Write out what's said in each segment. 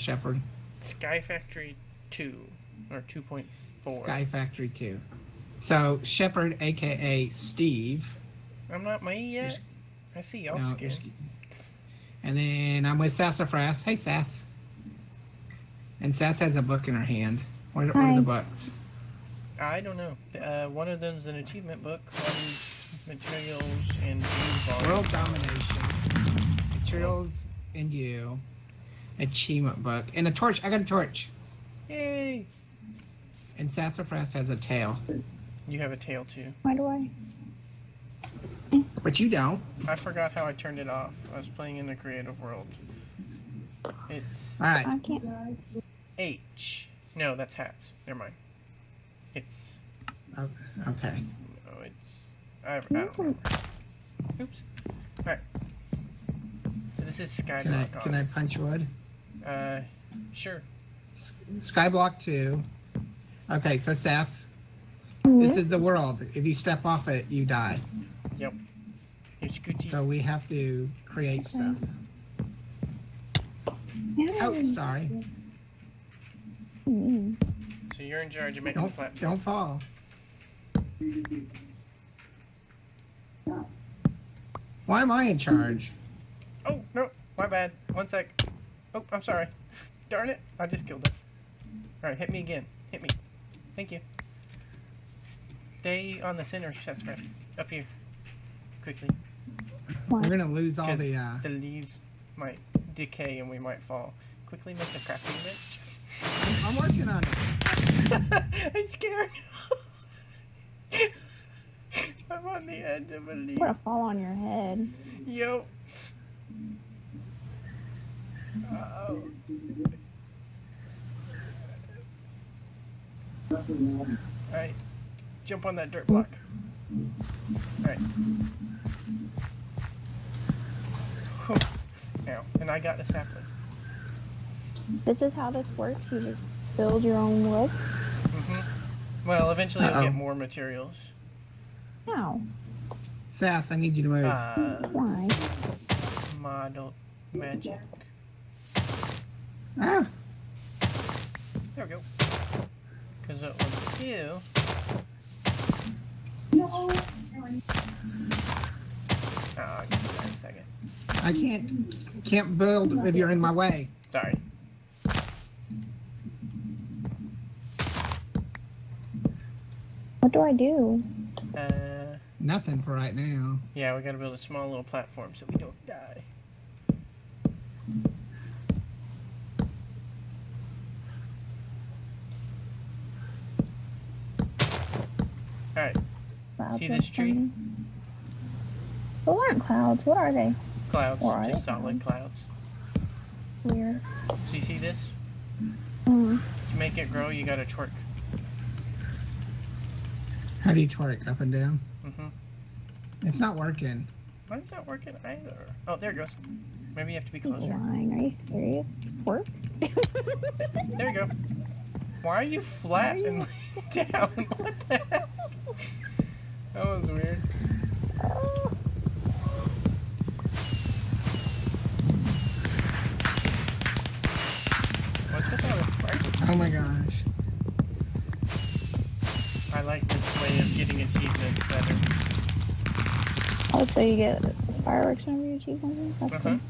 Shepard? Sky Factory 2 or 2.4. Sky Factory 2. So Shepard, aka Steve. I'm not me yet. I see y'all No, skin. you're And then I'm with Sassafras. Hey Sass. And Sass has a book in her hand. What are, what are the books? I don't know. Uh, one of them's an achievement book. One's materials and view World. Domination. Materials and you. Achievement book. And a torch. I got a torch. Yay! And Sassafras has a tail. You have a tail too. Why do I? But you don't. I forgot how I turned it off. I was playing in the creative world. It's Alright. I can't. H. No, that's hats. Never mind. It's. Okay. Oh, it's. I, I don't remember. Oops. Alright. So this is Can I Skyblock can I punch wood? Uh, sure. Skyblock two. Okay, so Sass. This is the world. If you step off it, you die. Yep. It's Gucci. So we have to create stuff. Oh, sorry. Mm. So you're in charge of making the Don't platform. don't fall. Why am I in charge? Oh, no. My bad. One sec. Oh, I'm sorry. Darn it. I just killed us. Alright, hit me again. Hit me. Thank you. Stay on the center, Sassafras. Up here. Quickly. We're gonna lose all the. Uh, the leaves might decay and we might fall. Quickly make the crafting bench. I'm working on it. I'm scared. I'm on the edge of a leaf. I'm gonna fall on your head. Yo. Uh-oh. Alright. Jump on that dirt block. Alright. Now, and I got a sapling. This is how this works. You just build your own world. hmm Well, eventually you'll get more materials. How? Sass, I need you to move. Uh, Why? model magic. Ah, There we go. Because what we'll do. Oh, I'll give you a second. I can't can't build if you're in my way. Sorry. What do I do? Uh, Nothing for right now. yeah, we gotta build a small little platform so we don't die. Alright, See this tree? coming. Those aren't clouds. What are they? clouds, Or are just solid clouds. Weird. So you see this? Mm. To make it grow, you gotta twerk. How do you twerk up and down? Mm-hmm. It's not working. Mine's not working either. Oh, there it goes. Maybe you have to be He's closer. lying. Are you serious? Work? There you go. Why are you flat you- and down? What the heck? That was weird. Oh. What's with all the sparkles? Oh my gosh. I like this way of getting achievements better. Oh, so you get fireworks whenever you achieve something? That's Uh-huh. cool.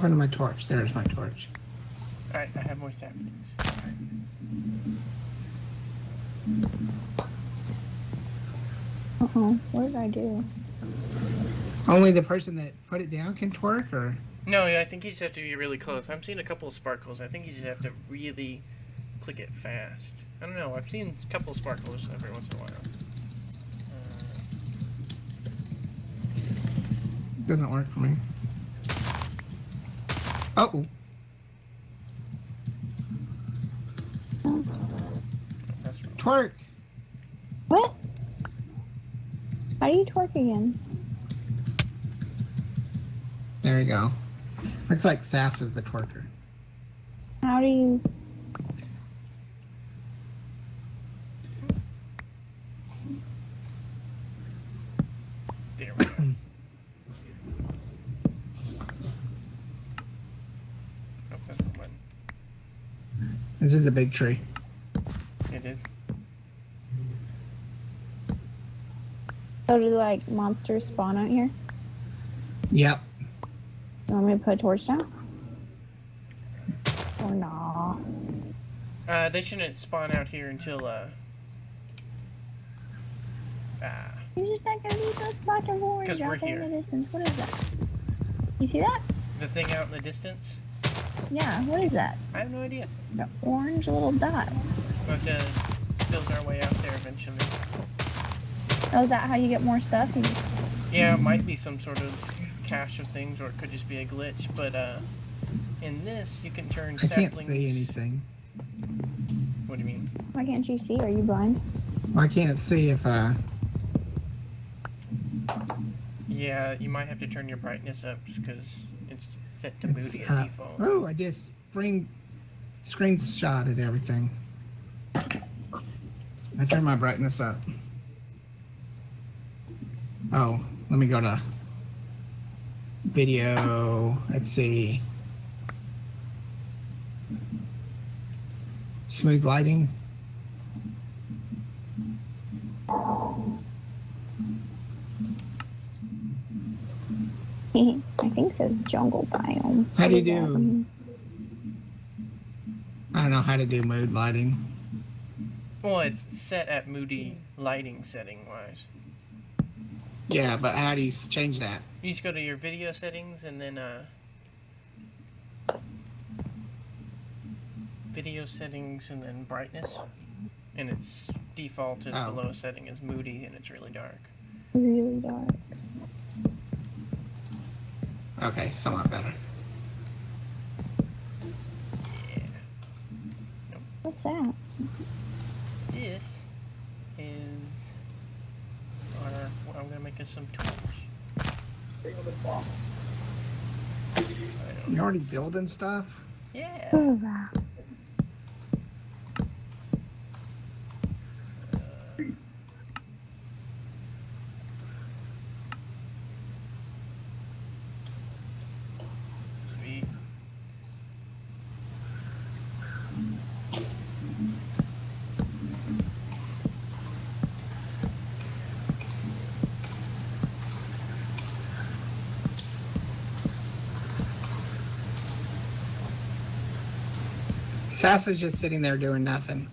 happened my torch? There's my torch. Alright, I have more saplings. Uh-oh, what did I do? Only the person that put it down can twerk, or? No, yeah, I think you just have to be really close. I'm seeing a couple of sparkles. I think you just have to really click it fast. I don't know, I've seen a couple of sparkles every once in a while. Uh, doesn't work for me. Oh, That's twerk. What? How do you twerk again? There you go. Looks like Sass is the twerker. How do you? There we go. Oh, that's the button. This is a big tree. It is. So do like monsters spawn out here? Yep. You want me to put a torch down? Or nah? Uh, they shouldn't spawn out here until, uh... Ah, You just not gonna leave a spot of orange 'Cause out we're there in here. the distance. What is that? You see that? the thing out in the distance? Yeah. What is that? I have no idea. The orange little dot. We'll have to build our way out there eventually. Oh, is that how you get more stuff? You Yeah, it might be some sort of cache of things, or it could just be a glitch, but, uh... In this, you can turn I can't see anything. What do you mean? Why can't you see? Are you blind? I can't see if uh Yeah, you might have to turn your brightness up, because it's set to it's, uh, default. oh I just screen screenshotted everything. I turned my brightness up. Oh, let me go to video. Let's see. Smooth lighting. I think it says jungle biome. How do you What is that? do? I don't know how to do mood lighting. Well, it's set at moody lighting setting wise. Yeah, but how do you change that? You just go to your video settings and then uh video settings and then brightness. And its default is the Oh. lowest setting is moody and it's really dark. Really dark. Okay, somewhat better. Yeah. What's that? This is our well, I'm gonna make us some tools. I don't- You already building stuff? Yeah. Sass is just sitting there doing nothing.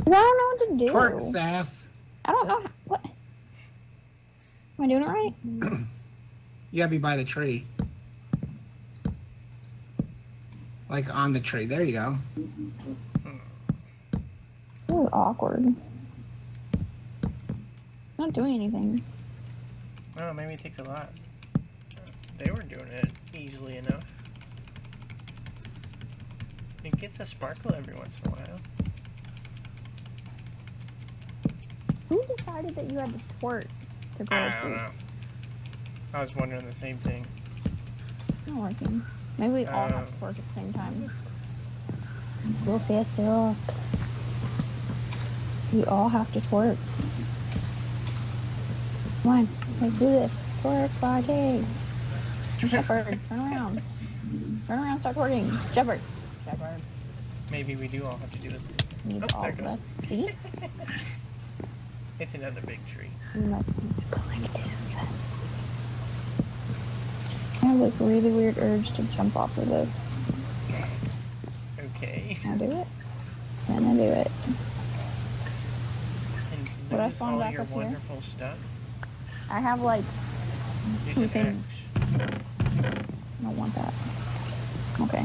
I don't know what to do. Twerk, Sass. I don't know how, what. Am I doing it right? You gotta be by the tree. Like on the tree. There you go. Ooh, awkward. Not doing anything. Oh, maybe it takes a lot. They weren't doing it easily enough. It gets a sparkle every once in a while. Who decided that you had to twerk to grow a I don't know. I was wondering the same thing. Not working. Maybe we all have Uh. to twerk at the same time. Go faster. We all have to twerk. Come on, let's do this. Twerk party. Shepherd, turn around. Turn around, start twerking. Shepherd. Maybe we do all have to do this. Oh, all of us. See? It's another big tree. We must be collective. I have this really weird urge to jump off of this. Okay. I'll do it. Then I do it. And Would I spawn back your up here? stuff. I have like, Use Two things. I don't want that. Okay.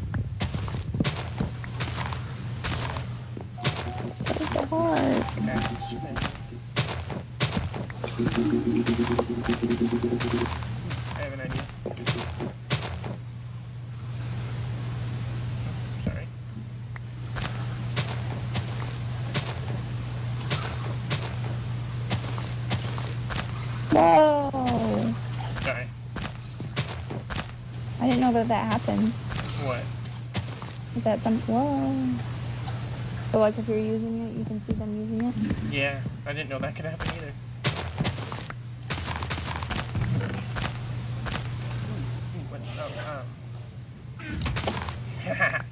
Whoa! Sorry. I didn't know that that happens. What? Is that some? Whoa! So like if you're using it, you can see them using it. Yeah, I didn't know that could happen either. Ooh, ooh, what- oh, um.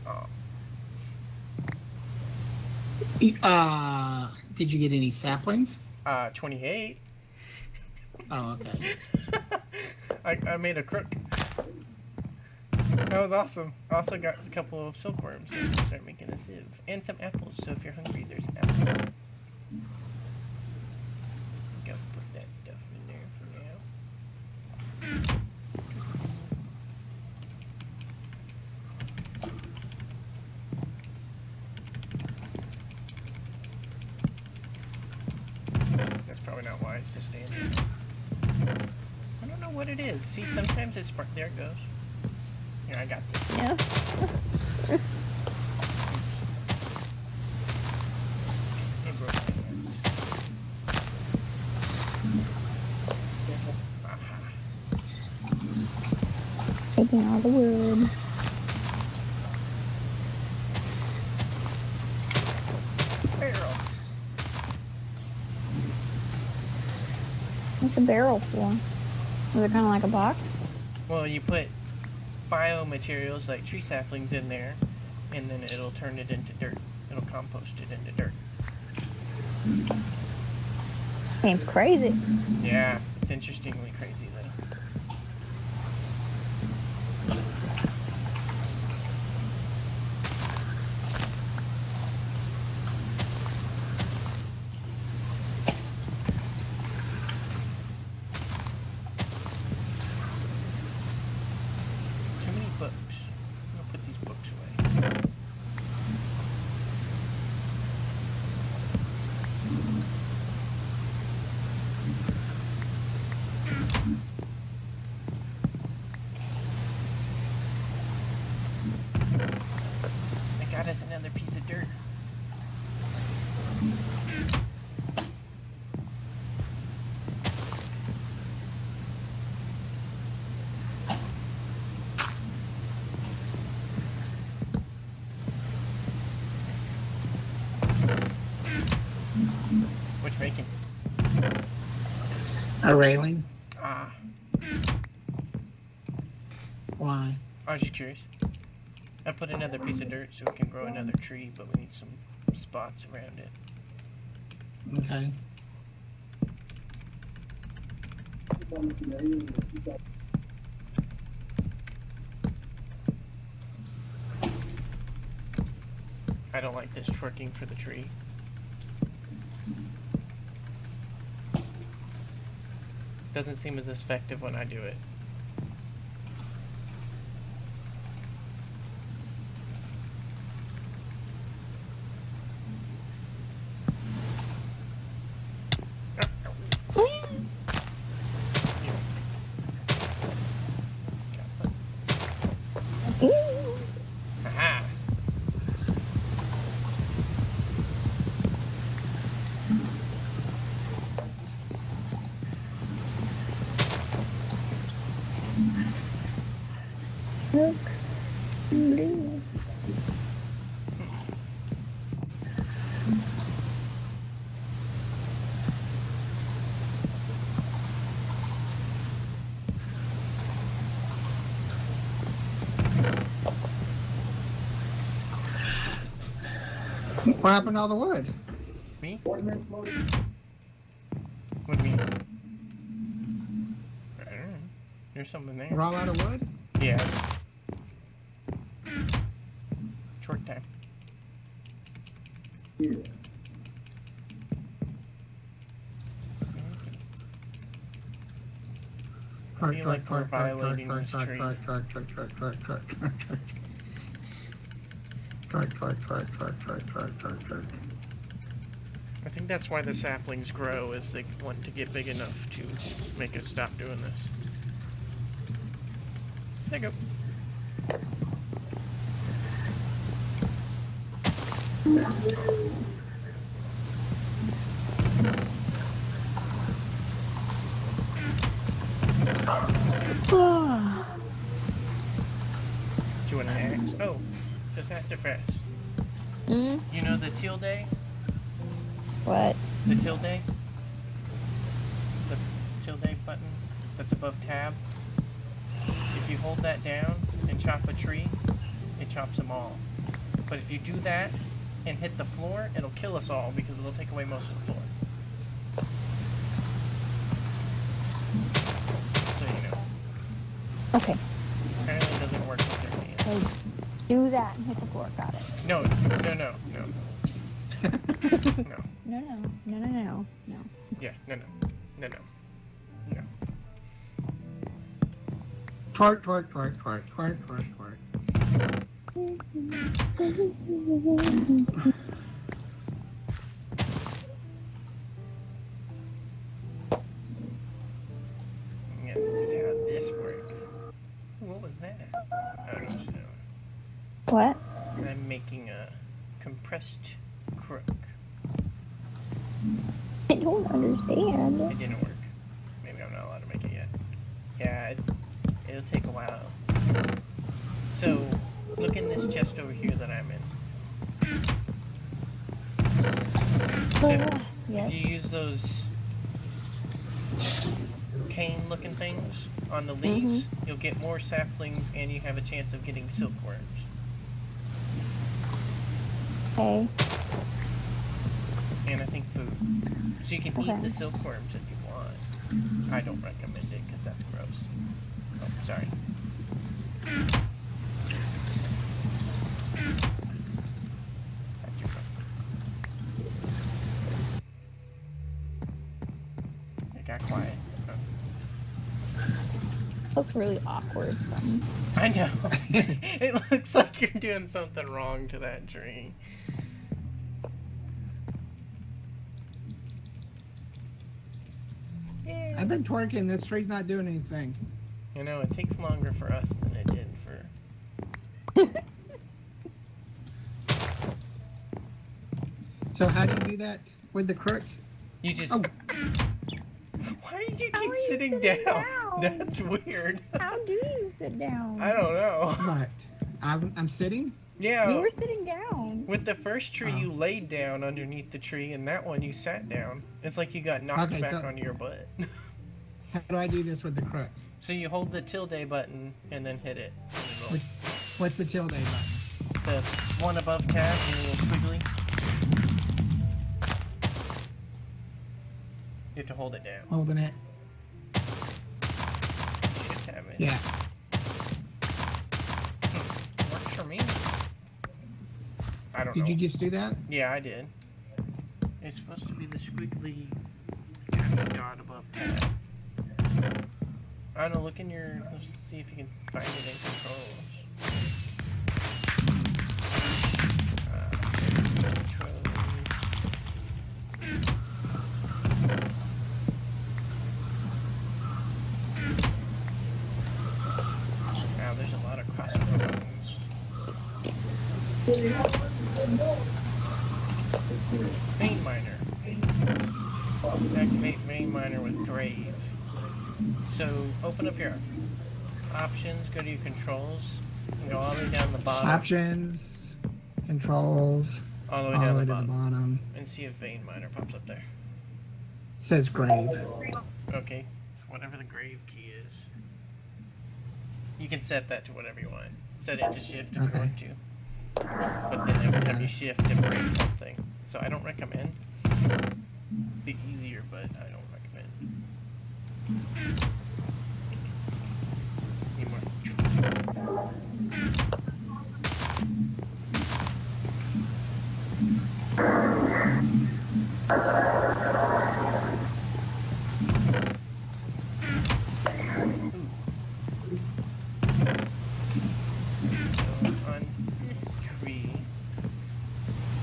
oh, Uh, did you get any saplings? uh, 28. Oh, okay. I, I made a crook. That was awesome. Also got a couple of silkworms, so start making a sieve. And some apples, so if you're hungry, there's apples. Go put that stuff in there for now. That's probably not wise to stand there. I don't know what it is. See, sometimes it's. There it goes. Here, I got this. Yeah. Oops. It broke my hand. Aha. Taking all the wood. Barrel. What's a barrel for? Is it kind of like a box? Well, you put biomaterials like tree saplings in there, and then it'll turn it into dirt. It'll compost it into dirt. Seems crazy. Yeah, it's interestingly crazy though. Too many books. I'm gonna put these books away. I got us another piece of dirt. Which bacon? A railing? Ah, Why? I was just curious. I put another piece of dirt so we can grow another tree, but we need some spots around it. Okay. I don't like this twerking for the tree. Doesn't seem as effective when I do it. Look. Blue. What happened to all the wood? Me? What do you mean? I don't know. There's something We're there. all out of wood? Yeah. Short time. I feel like we're violating this tree. I think that's why the saplings grow, is they want to get big enough to make us stop doing this. There you go. Sassafras. Mm? You know the tilde? What? The tilde? The tilde button that's above tab? If you hold that down and chop a tree, it chops them all. But if you do that and hit the floor, it'll kill us all because it'll take away most of the floor. So you know. Okay. Apparently it doesn't work with their hands. So do that and hit the floor. Got it. No, no, no, no. No. No, no, no, no, no, no. Yeah, no, no. No, no. No. Twerk, twerk, twerk, twerk, twerk, twerk, twerk. crook. I don't understand. It didn't work. Maybe I'm not allowed to make it yet. Yeah, it'll take a while. So, look in this chest over here that I'm in. So if, yes. if you use those cane looking things on the leaves, mm-hmm. you'll get more saplings and you have a chance of getting silkworms. Okay. And I think food. So you can Okay. eat the silkworms if you want. I don't recommend it because that's gross. Oh, sorry. Really awkward from I know. it looks like you're doing something wrong to that tree. Yeah. I've been twerking. This tree's not doing anything. You know, it takes longer for us than it did for. So how do you do that with the crook? You just. Oh. Why did you keep are you sitting, sitting down? down? That's weird. How do you sit down? I don't know. But I'm, I'm sitting. Yeah. You were sitting down. With the first tree, Oh. you laid down underneath the tree, and that one you sat down. It's like you got knocked Okay, back so- onto your butt. How do I do this with the crook? so you hold the tilde button and then hit it. And it'll- Which- What's the tilde button? The one above tab, the little squiggly. You have to hold it down. Holding it. Yeah. Works for me. I don't Did know. Did you just do that? Yeah, I did. It's supposed to be the squiggly dot above tab. I don't know, look in your. Let's see if you can find it in controls. Vein miner. Activate vein miner with grave. So open up your options, go to your controls, and go all the way down the bottom. Options, controls, all the way all the down way the to the bottom. bottom. And see if vein miner pops up there. Says grave. Okay. So whatever the grave key is. You can set that to whatever you want. Set it to shift if Okay. you want to. But then every time you shift it breaks something. So I don't recommend. Be easier, but I don't recommend. Need more. So on this tree,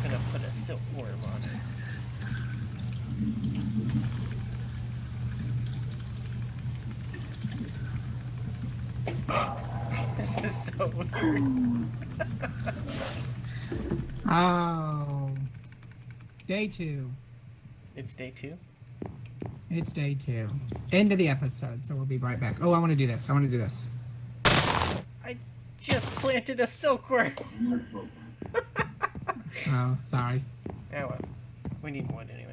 I'm gonna put a silkworm on it. This is so weird. Oh. Day two. It's day two. It's day two. End of the episode, so we'll be right back. Oh, I want to do this. I want to do this. I just planted a silkworm. Oh, sorry. Oh well, we need wood anyways.